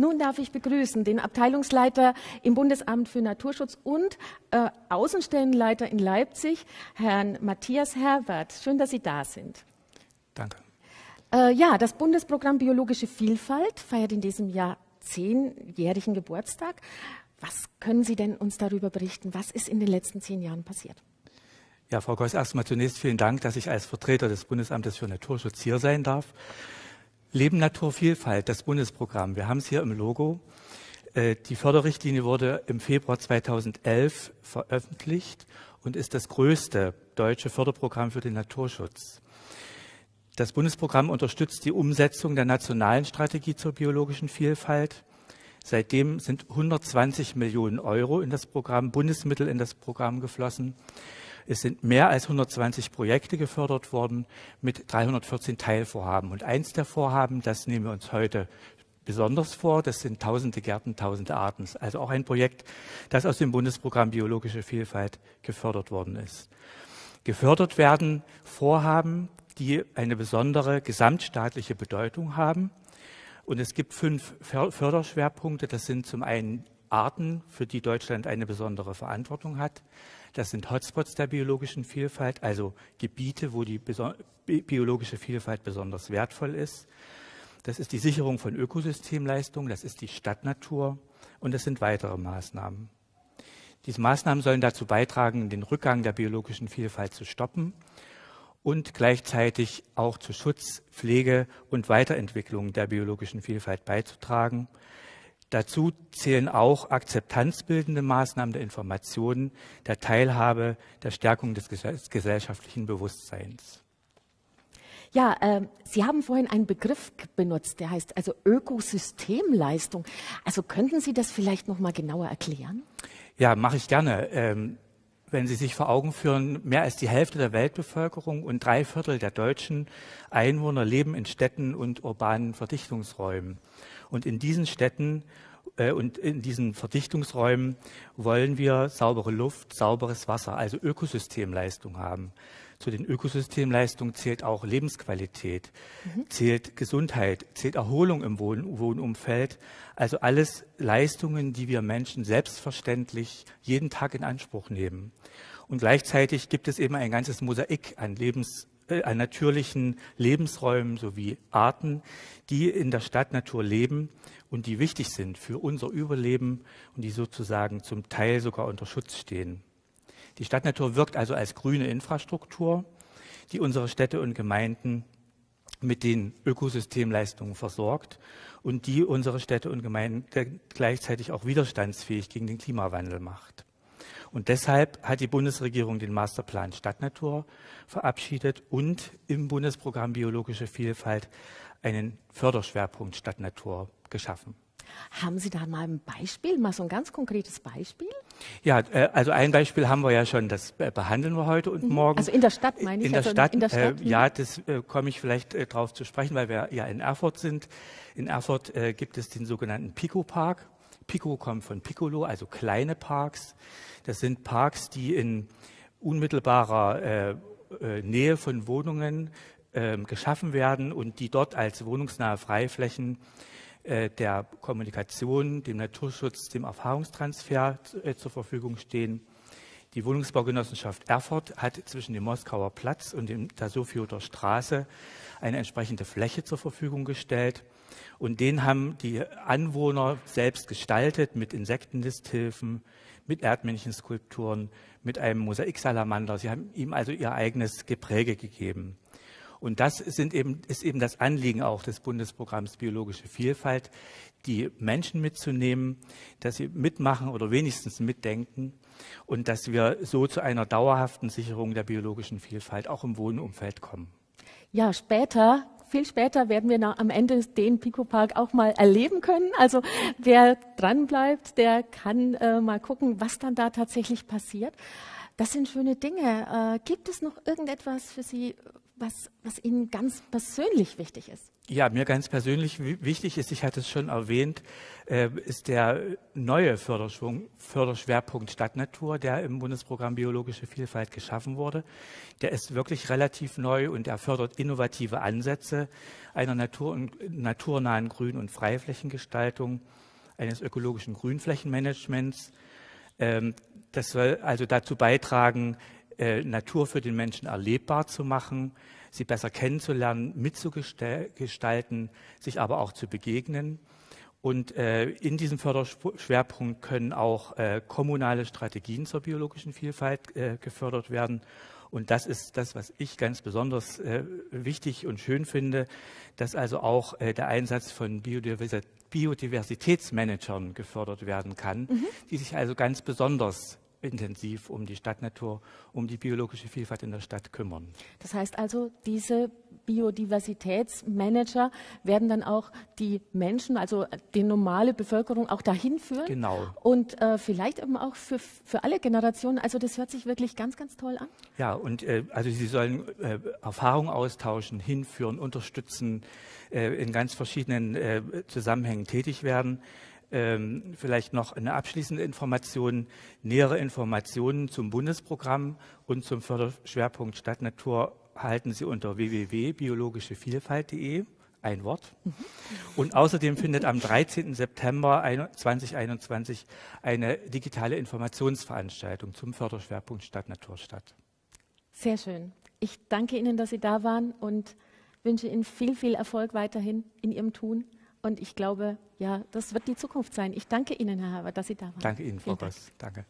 Nun darf ich begrüßen den Abteilungsleiter im Bundesamt für Naturschutz und äh, Außenstellenleiter in Leipzig, Herrn Matthias Herbert. Schön, dass Sie da sind. Danke. Äh, ja, das Bundesprogramm Biologische Vielfalt feiert in diesem Jahr zehnjährigen Geburtstag. Was können Sie denn uns darüber berichten? Was ist in den letzten zehn Jahren passiert? Ja, Frau Geuss, erstmal zunächst vielen Dank, dass ich als Vertreter des Bundesamtes für Naturschutz hier sein darf. Leben, Natur, Vielfalt, das Bundesprogramm. Wir haben es hier im Logo. Äh, die Förderrichtlinie wurde im Februar 2011 veröffentlicht und ist das größte deutsche Förderprogramm für den Naturschutz. Das Bundesprogramm unterstützt die Umsetzung der nationalen Strategie zur biologischen Vielfalt. Seitdem sind 120 Millionen Euro in das Programm, Bundesmittel in das Programm geflossen. Es sind mehr als 120 Projekte gefördert worden mit 314 Teilvorhaben. Und eins der Vorhaben, das nehmen wir uns heute besonders vor, das sind tausende Gärten, tausende Arten. Also auch ein Projekt, das aus dem Bundesprogramm Biologische Vielfalt gefördert worden ist. Gefördert werden Vorhaben, die eine besondere gesamtstaatliche Bedeutung haben. Und es gibt fünf Förderschwerpunkte. Das sind zum einen Arten, für die Deutschland eine besondere Verantwortung hat. Das sind Hotspots der biologischen Vielfalt, also Gebiete, wo die biologische Vielfalt besonders wertvoll ist. Das ist die Sicherung von Ökosystemleistungen, das ist die Stadtnatur und das sind weitere Maßnahmen. Diese Maßnahmen sollen dazu beitragen, den Rückgang der biologischen Vielfalt zu stoppen und gleichzeitig auch zu Schutz, Pflege und Weiterentwicklung der biologischen Vielfalt beizutragen. Dazu zählen auch akzeptanzbildende Maßnahmen der Informationen, der Teilhabe, der Stärkung des gesellschaftlichen Bewusstseins. Ja, äh, Sie haben vorhin einen Begriff benutzt, der heißt also Ökosystemleistung. Also könnten Sie das vielleicht noch mal genauer erklären? Ja, mache ich gerne. Ähm, wenn Sie sich vor Augen führen, mehr als die Hälfte der Weltbevölkerung und drei Viertel der deutschen Einwohner leben in Städten und urbanen Verdichtungsräumen. Und in diesen Städten und in diesen Verdichtungsräumen wollen wir saubere Luft, sauberes Wasser, also Ökosystemleistung haben. Zu den Ökosystemleistungen zählt auch Lebensqualität, mhm. zählt Gesundheit, zählt Erholung im Wohn Wohnumfeld. Also alles Leistungen, die wir Menschen selbstverständlich jeden Tag in Anspruch nehmen. Und gleichzeitig gibt es eben ein ganzes Mosaik an Lebens äh, an natürlichen Lebensräumen sowie Arten, die in der Stadtnatur leben und die wichtig sind für unser Überleben und die sozusagen zum Teil sogar unter Schutz stehen. Die Stadtnatur wirkt also als grüne Infrastruktur, die unsere Städte und Gemeinden mit den Ökosystemleistungen versorgt und die unsere Städte und Gemeinden gleichzeitig auch widerstandsfähig gegen den Klimawandel macht. Und deshalb hat die Bundesregierung den Masterplan Stadtnatur verabschiedet und im Bundesprogramm Biologische Vielfalt einen Förderschwerpunkt Stadtnatur geschaffen. Haben Sie da mal ein Beispiel, mal so ein ganz konkretes Beispiel? Ja, äh, also ein Beispiel haben wir ja schon, das äh, behandeln wir heute und mhm. morgen. Also in der Stadt meine ich? In der, also Stadt, in der Stadt, äh, ja, das äh, komme ich vielleicht äh, drauf zu sprechen, weil wir ja in Erfurt sind. In Erfurt gibt es den sogenannten Pico Park. Pico kommt von Piccolo, also kleine Parks. Das sind Parks, die in unmittelbarer Nähe von Wohnungen ähm, geschaffen werden und die dort als wohnungsnahe Freiflächen äh, der Kommunikation, dem Naturschutz, dem Erfahrungstransfer äh, zur Verfügung stehen. Die Wohnungsbaugenossenschaft Erfurt hat zwischen dem Moskauer Platz und der Sofioter Straße eine entsprechende Fläche zur Verfügung gestellt. Und den haben die Anwohner selbst gestaltet mit Insektennisthilfen, mit Erdmännchenskulpturen, mit einem Mosaiksalamander. Sie haben ihm also ihr eigenes Gepräge gegeben. Und das eben, ist eben das Anliegen auch des Bundesprogramms Biologische Vielfalt, die Menschen mitzunehmen, dass sie mitmachen oder wenigstens mitdenken und dass wir so zu einer dauerhaften Sicherung der biologischen Vielfalt auch im Wohnumfeld kommen. Ja, später viel später werden wir am Ende den Pico Park auch mal erleben können. Also wer dran bleibt, der kann äh, mal gucken, was dann da tatsächlich passiert. Das sind schöne Dinge. Äh, gibt es noch irgendetwas für Sie, was, was Ihnen ganz persönlich wichtig ist. Ja, mir ganz persönlich wichtig ist, ich hatte es schon erwähnt, äh, ist der neue Förderschwerpunkt Stadtnatur, der im Bundesprogramm Biologische Vielfalt geschaffen wurde. Der ist wirklich relativ neu und er fördert innovative Ansätze einer Natur naturnahen Grün- und Freiflächengestaltung, eines ökologischen Grünflächenmanagements. Ähm, das soll also dazu beitragen, äh, Natur für den Menschen erlebbar zu machen, sie besser kennenzulernen, mitzugestalten, sich aber auch zu begegnen. Und äh, in diesem Förderschwerpunkt können auch äh, kommunale Strategien zur biologischen Vielfalt äh, gefördert werden. Und das ist das, was ich ganz besonders äh, wichtig und schön finde, dass also auch äh, der Einsatz von Biodiversitätsmanagern gefördert werden kann, mhm. die sich also ganz besonders intensiv um die Stadtnatur, um die biologische Vielfalt in der Stadt kümmern. Das heißt also, diese Biodiversitätsmanager werden dann auch die Menschen, also die normale Bevölkerung auch dahin führen. Genau. Und äh, vielleicht eben auch für, für alle Generationen. Also das hört sich wirklich ganz, ganz toll an. Ja, und äh, also sie sollen äh, Erfahrungen austauschen, hinführen, unterstützen, äh, in ganz verschiedenen äh, Zusammenhängen tätig werden. Ähm, vielleicht noch eine abschließende Information. Nähere Informationen zum Bundesprogramm und zum Förderschwerpunkt Stadtnatur halten Sie unter www.biologischevielfalt.de. Ein Wort. Mhm. Und außerdem findet am 13. September 2021 eine digitale Informationsveranstaltung zum Förderschwerpunkt Stadtnatur statt. Sehr schön. Ich danke Ihnen, dass Sie da waren und wünsche Ihnen viel, viel Erfolg weiterhin in Ihrem Tun. Und ich glaube, ja, das wird die Zukunft sein. Ich danke Ihnen, Herr Haber, dass Sie da waren. Danke Ihnen, Frau Goss. Danke.